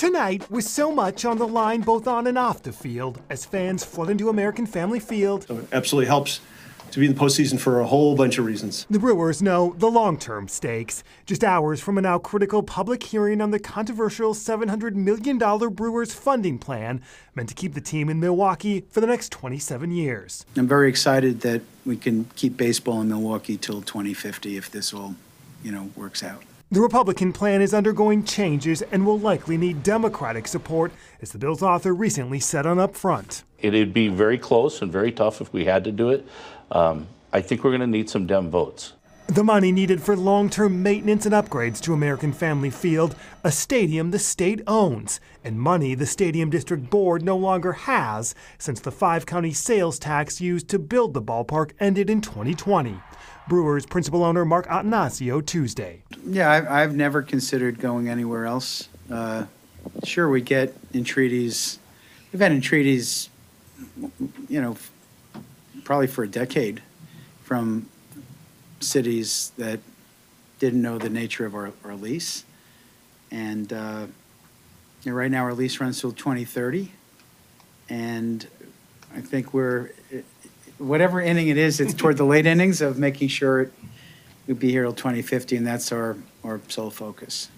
Tonight, with so much on the line both on and off the field, as fans flood into American Family Field, So it absolutely helps to be in the postseason for a whole bunch of reasons. the Brewers know the long term stakes. Just hours from a now critical public hearing on the controversial $700 million Brewers funding plan meant to keep the team in Milwaukee for the next 27 years. I'm very excited that we can keep baseball in Milwaukee till 2050 if this all, you know, works out. The Republican plan is undergoing changes and will likely need Democratic support, as the bill's author recently said on Upfront. It'd be very close and very tough if we had to do it. Um, I think we're going to need some Dem votes. The money needed for long term maintenance and upgrades to American Family Field, a stadium the state owns, and money the Stadium District Board no longer has since the five county sales tax used to build the ballpark ended in 2020. Brewers principal owner Mark Attanasio Tuesday. Yeah, I've, I've never considered going anywhere else. Uh, sure, we get entreaties. We've had entreaties, you know, probably for a decade from cities that didn't know the nature of our, our lease. And uh, you know, right now, our lease runs till 2030. And I think we're, whatever inning it is, it's toward the late innings of making sure it we'd be here till 2050, and that's our, our sole focus.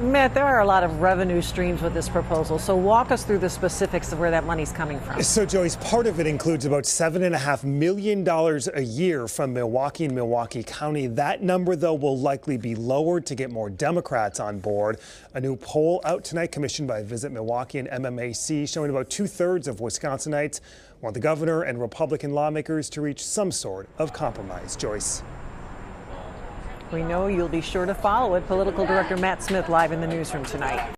Matt, there are a lot of revenue streams with this proposal. So walk us through the specifics of where that money's coming from. So, Joyce, part of it includes about $7.5 million a year from Milwaukee and Milwaukee County. That number, though, will likely be lowered to get more Democrats on board. A new poll out tonight, commissioned by Visit Milwaukee and MMAC, showing about two thirds of Wisconsinites want the governor and Republican lawmakers to reach some sort of compromise. Joyce. We know you'll be sure to follow it. Political Director Matt Smith live in the newsroom tonight.